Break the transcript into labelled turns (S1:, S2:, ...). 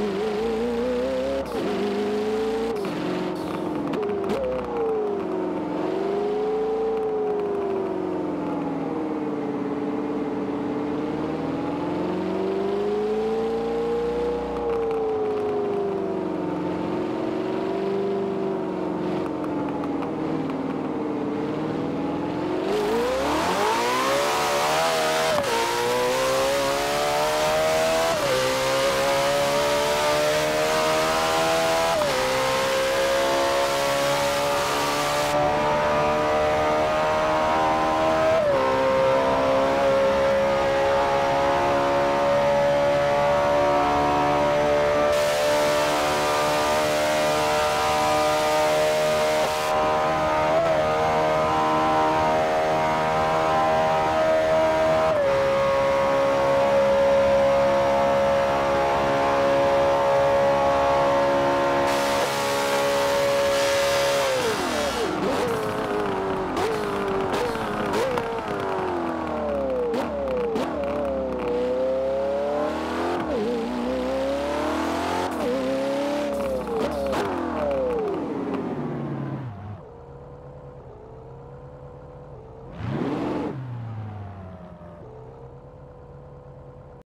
S1: Ooh.